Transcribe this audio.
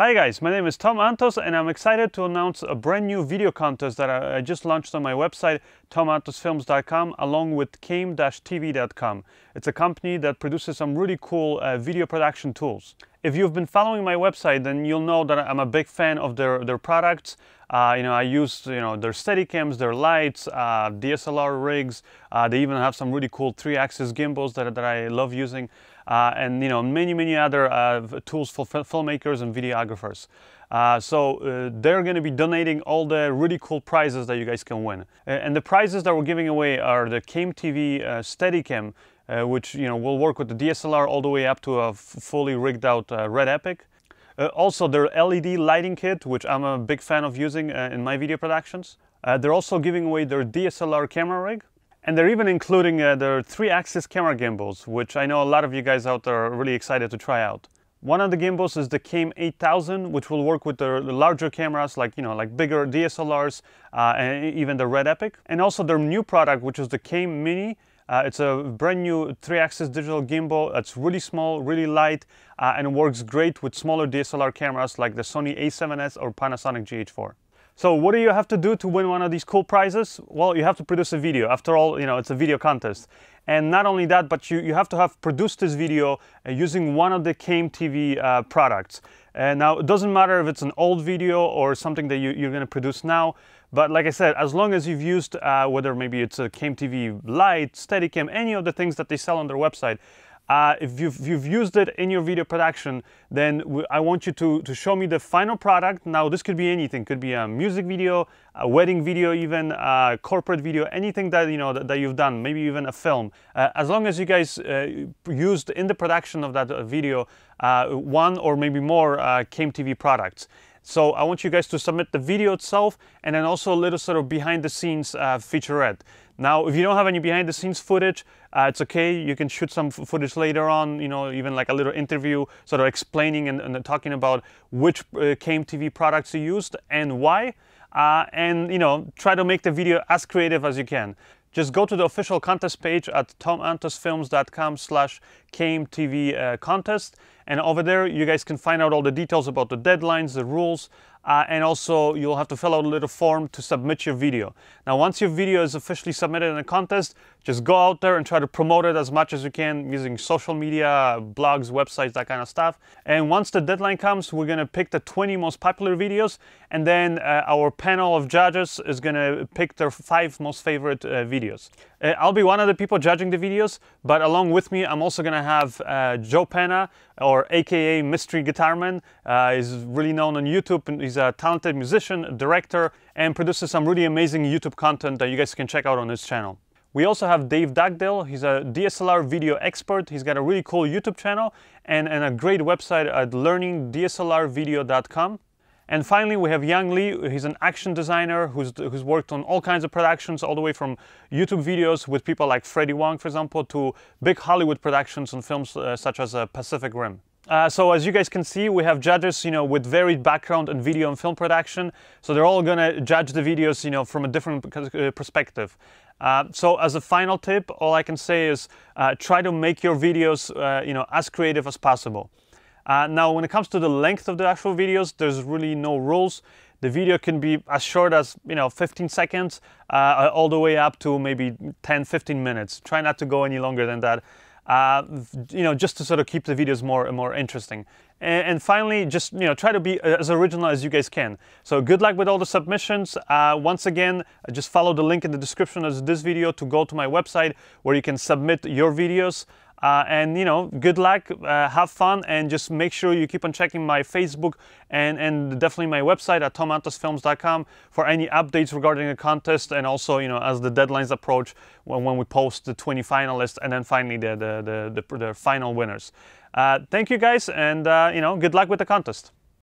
Hi guys, my name is Tom Antos and I'm excited to announce a brand new video contest that I just launched on my website tomantosfilms.com along with came-tv.com. It's a company that produces some really cool uh, video production tools. If you've been following my website then you'll know that I'm a big fan of their, their products. Uh, you know, I use you know their Steadicams, their lights, uh, DSLR rigs. Uh, they even have some really cool three-axis gimbals that, that I love using uh, and you know many many other uh, tools for filmmakers and videographers. Uh, so they're going to be donating all the really cool prizes that you guys can win. and the prizes that we're giving away are the Came TV Steadicam, uh, which you know will work with the DSLR all the way up to a fully rigged out Red Epic. also their LED lighting kit, which I'm a big fan of using in my video productions. they're also giving away their DSLR camera rig, and they're even including uh, their three-axis camera gimbals, which I know a lot of you guys out there are really excited to try out. One of the gimbals is the Came 8000, which will work with the, the larger cameras, like you know, like bigger DSLRs, uh, and even the Red Epic. And also their new product, which is the Came Mini. Uh, it's a brand new three-axis digital gimbal. It's really small, really light, uh, and works great with smaller DSLR cameras like the Sony a7S or Panasonic GH4. So what do you have to do to win one of these cool prizes? Well, you have to produce a video. After all, you know, it's a video contest. And not only that, but you, you have to have produced this video uh, using one of the Came TV uh, products. And now, it doesn't matter if it's an old video or something that you, are going to produce now. But like I said, as long as you've used, uh, whether maybe it's a Came TV Lite, Steadicam, any of the things that they sell on their website, uh, if, you've, if, you've, used it in your video production, then I want you to, to show me the final product. Now, this could be anything. Could be a music video, a wedding video, even a corporate video, anything that, you know, that, that you've done, maybe even a film. Uh, as long as you guys uh, used in the production of that uh, video uh, one or maybe more uh, Came TV products. So I want you guys to submit the video itself and then also a little sort of behind the scenes uh, featurette. Now, if you don't have any behind the scenes footage, uh, it's okay. You can shoot some footage later on, you know, even like a little interview sort of explaining and, and talking about which uh, Came TV products you used and why. Uh, and, you know, try to make the video as creative as you can just go to the official contest page at tomantosfilms.com slash CameTV uh, contest. And over there, you guys can find out all the details about the deadlines, the rules, uh, and also you'll have to fill out a little form to submit your video. Now, once your video is officially submitted in a contest, just go out there and try to promote it as much as you can using social media, blogs, websites, that kind of stuff. And once the deadline comes, we're gonna pick the 20 most popular videos, and then uh, our panel of judges is gonna pick their five most favorite uh, videos. Uh, I'll be one of the people judging the videos, but along with me, I'm also gonna have uh, Joe Penna, or AKA Mystery Guitarman. Uh, he's really known on YouTube. And he's a talented musician, director, and produces some really amazing YouTube content that you guys can check out on his channel. We also have Dave Dugdale. He's a DSLR video expert. He's got a really cool YouTube channel and, and a great website at learningdslrvideo.com. And finally, we have Yung Lee. He's an action designer who's, who's worked on all kinds of productions, all the way from YouTube videos with people like Freddie Wong, for example, to big Hollywood productions on films uh, such as uh, Pacific Rim. Uh, so as you guys can see, we have judges, you know, with varied background in video and film production. So they're all gonna judge the videos, you know, from a different uh, perspective. Uh, so as a final tip, all I can say is uh, try to make your videos, uh, you know, as creative as possible. Uh, now, when it comes to the length of the actual videos, there's really no rules. The video can be as short as, you know, 15 seconds, all the way up to maybe 10, 15 minutes. Try not to go any longer than that. Uh, you know, just to sort of keep the videos more more interesting. And, and, finally, just you know, try to be as original as you guys can. So good luck with all the submissions. Uh, once again, just follow the link in the description of this video to go to my website where you can submit your videos. Uh, and you know, good luck, uh, have fun, and just make sure you keep on checking my Facebook and, and definitely my website at tomantosfilms.com for any updates regarding the contest and also, you know, as the deadlines approach when, when we post the 20 finalists and then finally the, the, the, the, the final winners. Uh, thank you guys, and uh, you know, good luck with the contest.